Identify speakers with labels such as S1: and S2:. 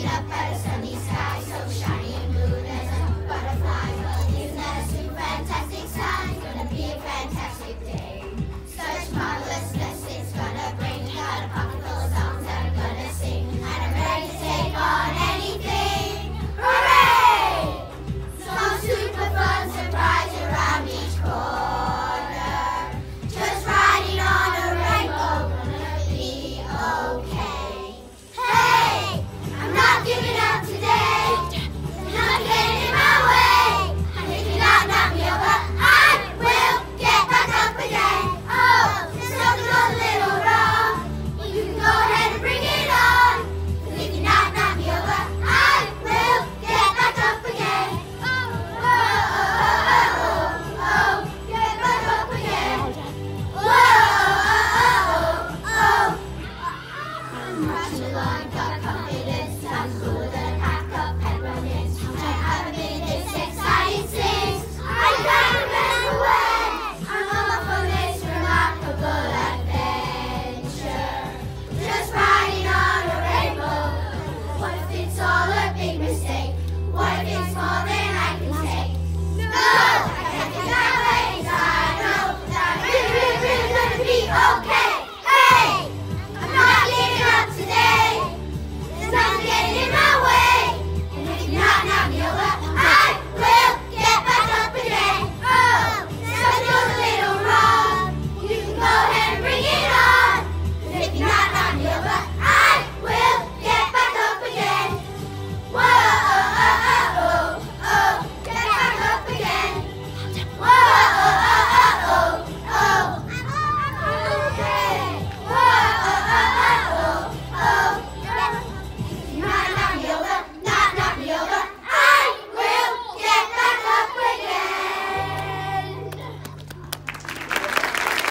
S1: la persona.